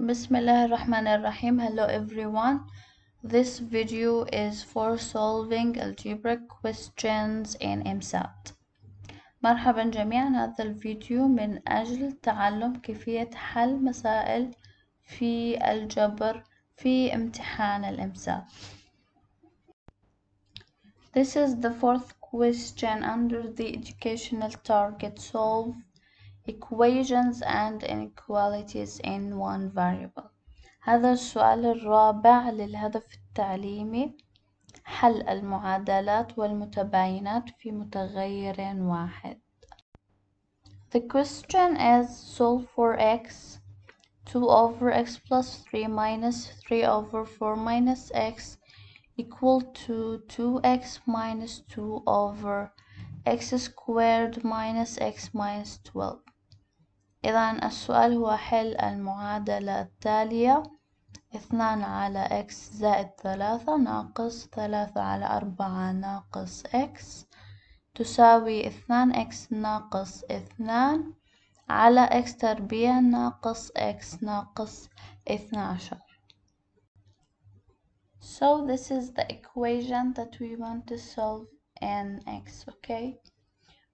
Bismillah ar-Rahman ar-Rahim. Hello everyone. This video is for solving algebraic questions in EmSAT. مرحبا جميعا هذا الفيديو من أجل تعلم كيفية حل مسائل في الجبر في امتحان الإمسات. This is the fourth question under the educational target solve equations and inequalities in one variable هذا السؤال الرابع للهدف التعليمي حل المعادلات والمتباينات في متغير واحد The question is solve for x 2 over x plus 3 minus 3 over 4 minus x equal to 2x minus 2 over x squared minus x minus 12 إذا السؤال هو حل المعادلة التالية اثنان على x زائد ثلاثة ناقص ثلاثة على أربعة ناقص x تساوي اثنان x ناقص اثنان على x تربيع ناقص x ناقص اثنا عشر So this is the equation that we want to solve in x, okay?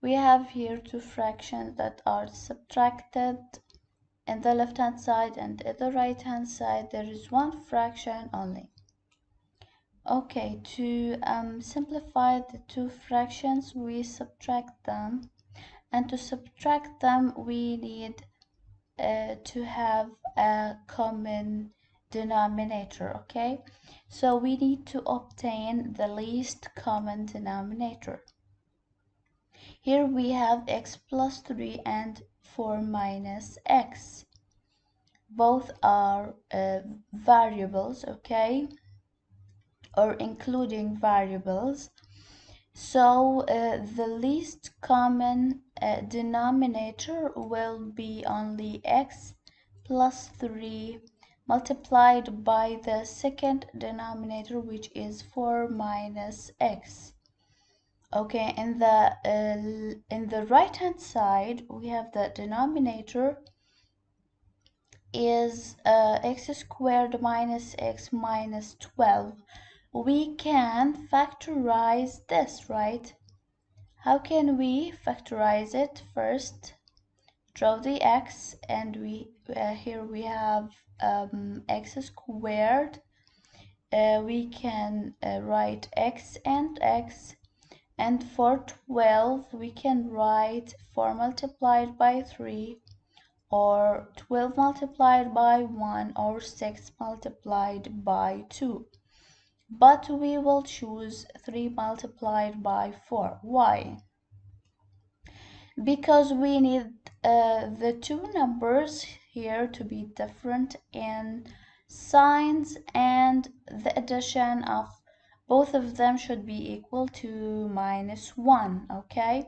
We have here two fractions that are subtracted. In the left hand side and in the right hand side there is one fraction only. Okay, to um, simplify the two fractions we subtract them. And to subtract them we need uh, to have a common denominator okay? So we need to obtain the least common denominator here we have x plus 3 and 4 minus x. Both are uh, variables okay? Or including variables. So uh, the least common uh, denominator will be only x plus 3 multiplied by the second denominator which is 4 minus x okay in the uh, in the right hand side we have the denominator is uh, x squared minus x minus 12 we can factorize this right? How can we factorize it? First draw the x and we uh, here we have um, x squared. Uh, we can uh, write x and x and for 12 we can write 4 multiplied by 3 or 12 multiplied by 1 or 6 multiplied by 2 but we will choose 3 multiplied by 4 why? Because we need uh, the two numbers here to be different in signs and the addition of both of them should be equal to minus 1 okay?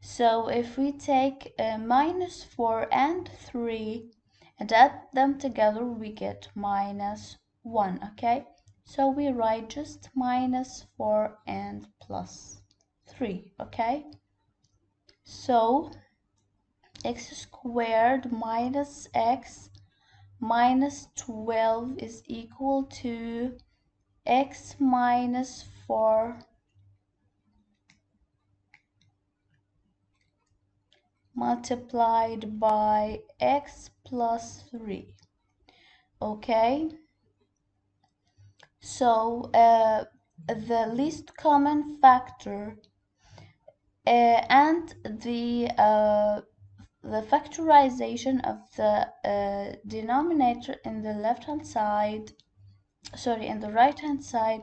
So if we take uh, minus 4 and 3 and add them together we get minus 1 okay? So we write just minus 4 and plus 3 okay? So x squared minus x minus 12 is equal to x minus 4 multiplied by x plus 3 okay? So uh, the least common factor uh, and the uh, the factorization of the uh, denominator in the left hand side sorry in the right hand side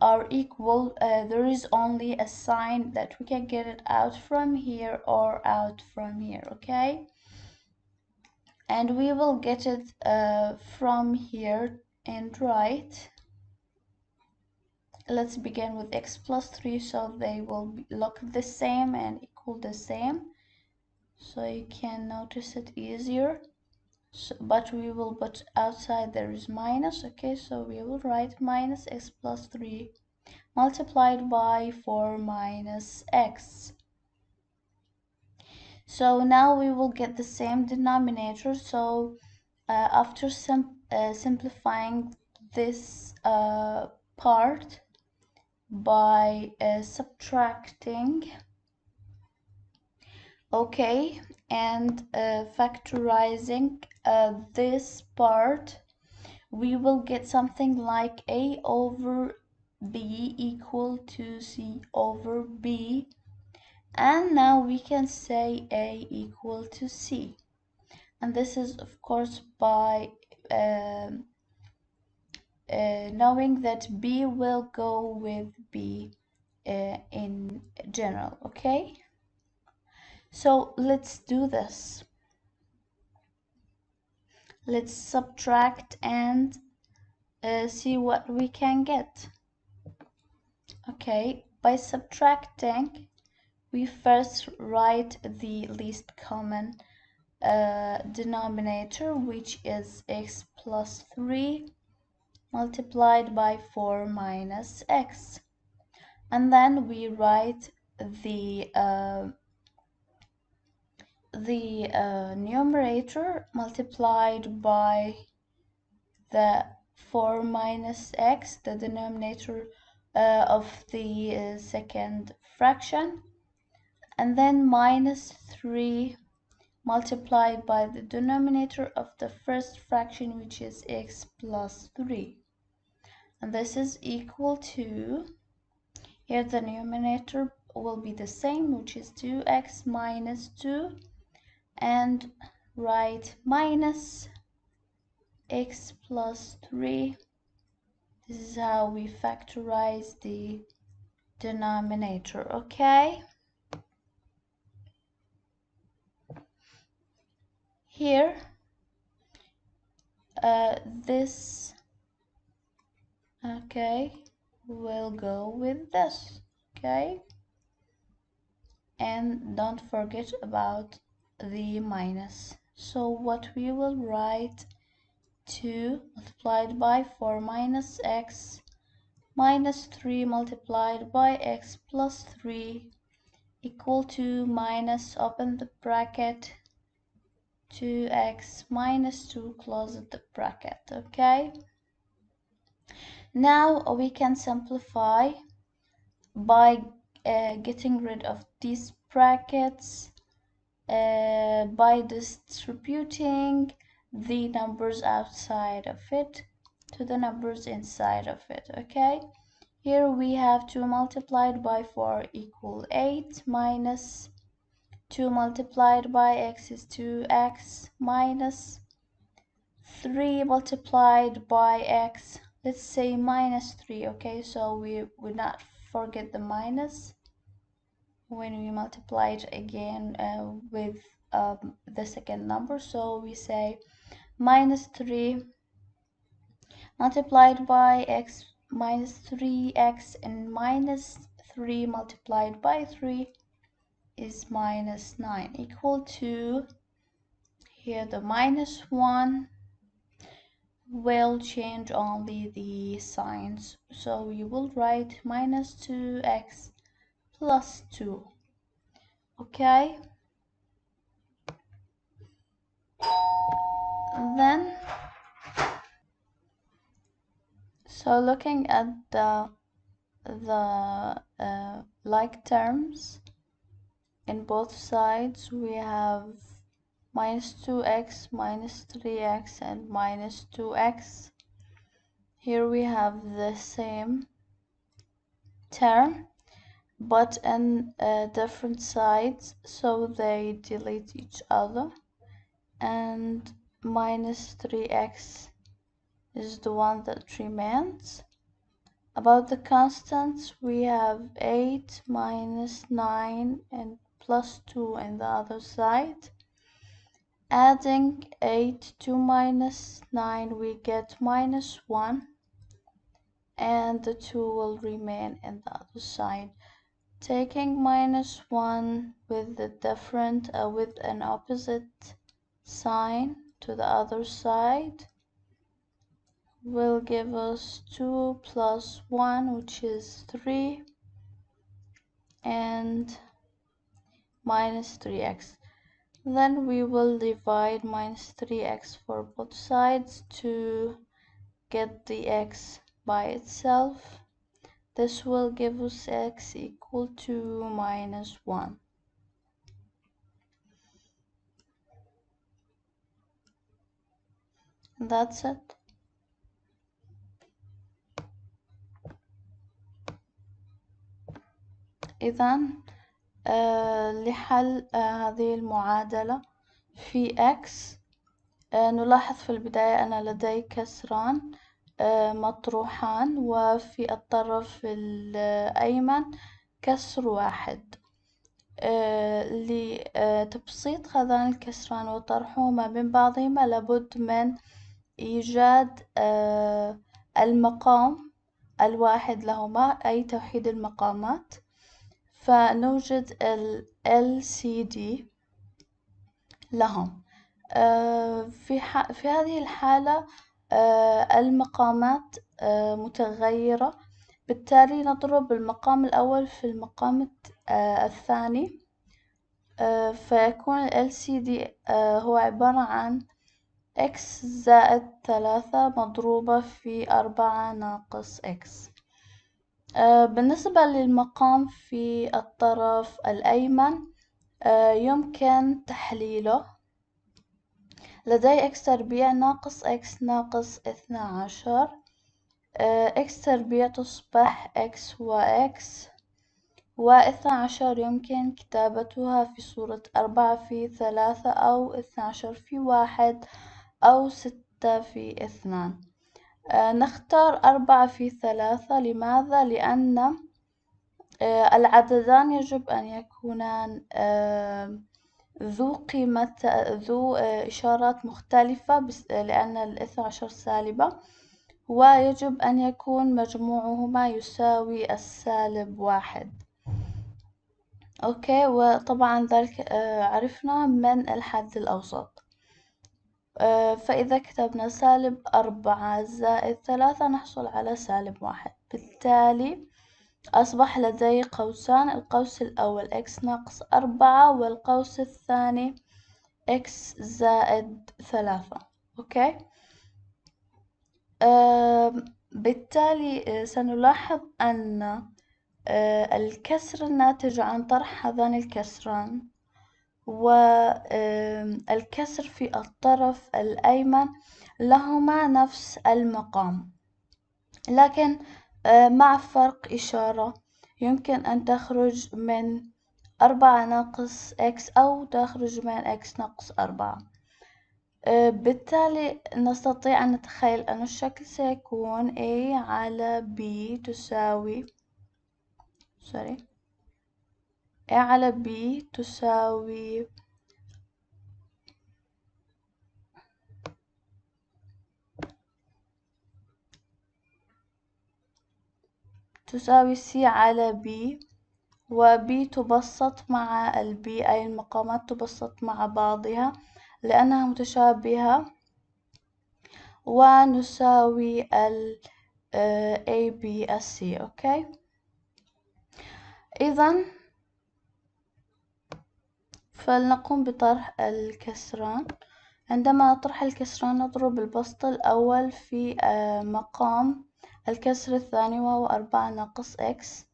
are equal uh, there is only a sign that we can get it out from here or out from here okay? And we will get it uh, from here and right. Let's begin with x plus 3 so they will look the same and equal the same. So you can notice it easier so, but we will put outside there is minus okay? So we will write minus x plus 3 multiplied by 4 minus x. So now we will get the same denominator. So uh, after sim uh, simplifying this uh, part by uh, subtracting okay? And uh, factorizing uh, this part we will get something like a over b equal to c over b. And now we can say a equal to c. And this is of course by um, uh, knowing that b will go with b uh, in general okay? So let's do this. Let's subtract and uh, see what we can get. Okay, by subtracting, we first write the least common uh, denominator, which is x plus 3 multiplied by 4 minus x. And then we write the uh, the uh, numerator multiplied by the 4 minus x, the denominator uh, of the uh, second fraction, and then minus 3 multiplied by the denominator of the first fraction, which is x plus 3. And this is equal to, here the numerator will be the same, which is 2x minus 2 and write minus x plus 3 this is how we factorize the denominator okay? Here uh, this okay will go with this okay? And don't forget about the minus. So what we will write 2 multiplied by 4 minus x minus 3 multiplied by x plus 3 equal to minus open the bracket 2x minus 2 close the bracket okay now we can simplify by uh, getting rid of these brackets uh, by distributing the numbers outside of it to the numbers inside of it okay? Here we have 2 multiplied by 4 equal 8 minus 2 multiplied by x is 2x minus 3 multiplied by x let's say minus 3 okay? So we would not forget the minus when we multiply it again uh, with um, the second number. So we say minus 3 multiplied by x minus 3x and minus 3 multiplied by 3 is minus 9 equal to here the minus 1 will change only the signs. So we will write minus 2x plus 2 okay. Then so looking at the the uh, like terms in both sides we have minus 2x minus 3x and minus 2x here we have the same term but in uh, different sides so they delete each other. And minus 3x is the one that remains. About the constants we have 8 minus 9 and plus 2 in the other side. Adding 8 to minus 9 we get minus 1 and the 2 will remain in the other side taking minus 1 with the different uh, with an opposite sign to the other side will give us 2 plus 1 which is 3 and minus 3x then we will divide minus 3x for both sides to get the x by itself this will give us x equal to minus 1 that's it. إذا آه لحل آه هذه المعادلة في x. آه نلاحظ في البداية أن لدي كسران. مطروحان وفي الطرف الأيمن كسر واحد. آه لتبسيط هذان الكسران وطرحهما من بعضهما لابد من إيجاد آه المقام الواحد لهما أي توحيد المقامات. فنوجد ال LCD لهم. في في هذه الحالة المقامات متغيرة. بالتالي نضرب المقام الأول في المقام الثاني. فيكون ال LCD هو عبارة عن x زائد ثلاثة مضروبة في أربعة ناقص x. بالنسبة للمقام في الطرف الأيمن يمكن تحليله. لدي x تربيع ناقص x ناقص اثنى عشر x تربيع تصبح x و x واثنى عشر يمكن كتابتها في صورة أربعة في ثلاثة أو اثنى عشر في واحد أو ستة في اثنان نختار أربعة في ثلاثة لماذا؟ لأن العددان يجب أن يكونان ذو قيمة ذو إشارات مختلفة لأن الاثنى عشر سالبة. ويجب أن يكون مجموعهما يساوي السالب واحد. أوكي وطبعا ذلك عرفنا من الحد الأوسط. فإذا كتبنا سالب أربعة زائد ثلاثة نحصل على سالب واحد. بالتالي أصبح لدي قوسان القوس الأول x ناقص أربعة والقوس الثاني x زائد ثلاثة. أوكي؟ بالتالي سنلاحظ أن الكسر الناتج عن طرح هذان الكسران والكسر في الطرف الأيمن لهما نفس المقام. لكن مع فرق إشارة. يمكن أن تخرج من أربعة ناقص إكس أو تخرج من إكس ناقص أربعة. بالتالي نستطيع أن نتخيل أن الشكل سيكون A على B تساوي سوري A على B تساوي تساوي C على B و B تبسط مع ال B أي المقامات تبسط مع بعضها لأنها متشابهة. ونساوي ال A B C أوكي إذا فلنقوم بطرح الكسران. عندما نطرح الكسران نضرب البسط الأول في مقام الكسر الثاني وهو أربعة ناقص إكس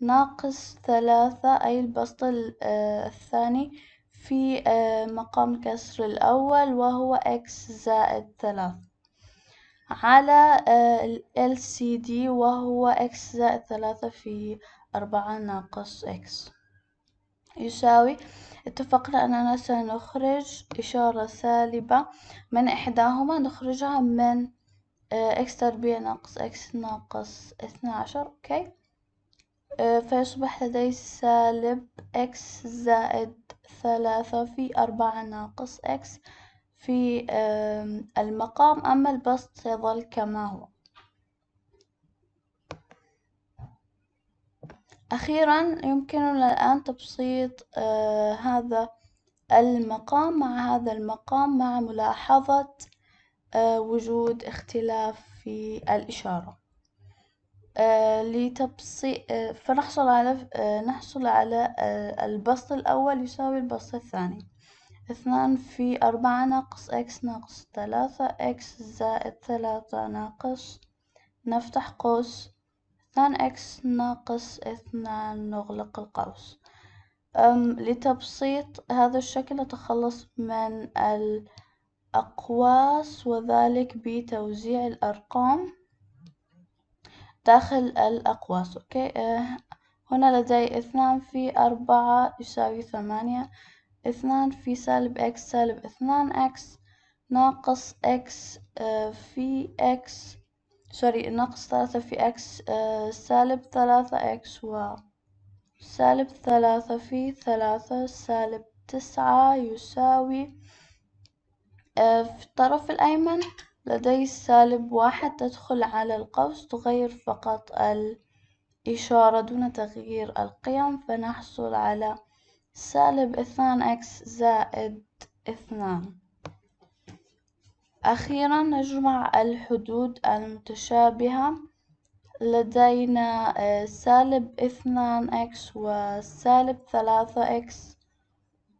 ناقص ثلاثة أي البسط الثاني في مقام الكسر الأول وهو إكس زائد ثلاثة. على ال LCD وهو إكس زائد ثلاثة في أربعة ناقص إكس يساوي اتفقنا أننا سنخرج إشارة سالبة من إحداهما نخرجها من إكس تربيع ناقص إكس ناقص اثنى عشر أوكي. فيصبح لدي سالب إكس زائد ثلاثة في أربعة ناقص إكس في المقام أما البسط سيظل كما هو. أخيرا يمكننا الآن تبسيط هذا المقام مع هذا المقام مع ملاحظة وجود اختلاف في الإشارة. لتبسيط فنحصل على نحصل على البسط الأول يساوي البسط الثاني. اثنان في أربعة ناقص إكس ناقص ثلاثة إكس زائد ثلاثة ناقص نفتح قوس. اثنان إكس ناقص اثنان نغلق القوس. لتبسيط هذا الشكل نتخلص من الأقواس وذلك بتوزيع الأرقام داخل الأقواس. أوكي أه هنا لدي اثنان في أربعة يساوي ثمانية اثنان في سالب إكس سالب اثنان إكس ناقص إكس أه في إكس سوري ناقص ثلاثة في إكس أه سالب ثلاثة إكس و سالب ثلاثة في ثلاثة سالب تسعة يساوي في الطرف الأيمن لدي سالب واحد تدخل على القوس تغير فقط الإشارة دون تغيير القيم فنحصل على سالب اثنان إكس زائد اثنان. أخيرا نجمع الحدود المتشابهة. لدينا آه، سالب اثنان إكس وسالب ثلاثة إكس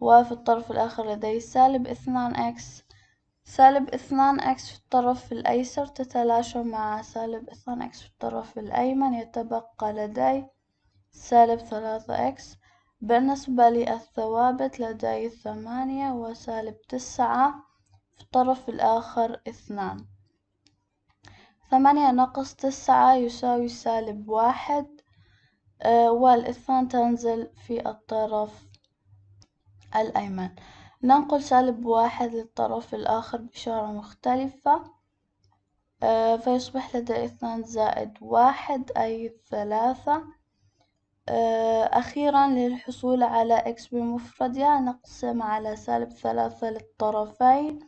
وفي الطرف الآخر لدي سالب اثنان إكس سالب اثنان إكس في الطرف الأيسر تتلاشى مع سالب اثنان إكس في الطرف الأيمن يتبقى لدي سالب ثلاثة إكس بالنسبة للثوابت لدي ثمانية وسالب تسعة في الطرف الآخر اثنان. ثمانية ناقص تسعة يساوي سالب واحد. آه، والإثنان تنزل في الطرف الأيمن. ننقل سالب واحد للطرف الآخر بإشارة مختلفة. آه، فيصبح لدي اثنان زائد واحد أي ثلاثة. آه، أخيرا للحصول على إكس بمفردها نقسم على سالب ثلاثة للطرفين.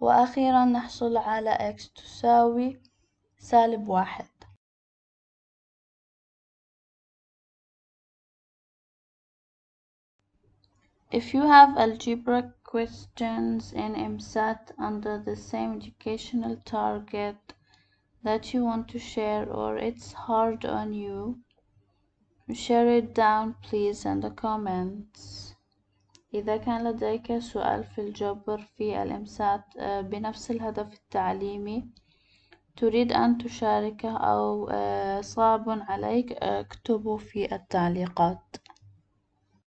وأخيرا نحصل على إكس تساوي سالب واحد. If you have algebraic questions in EmSAT under the same educational target that you want to share or it's hard on you, share it down please in the comments. إذا كان لديك سؤال في الجبر في الإمسات بنفس الهدف التعليمي تريد أن تشاركه أو صعب عليك اكتبه في التعليقات.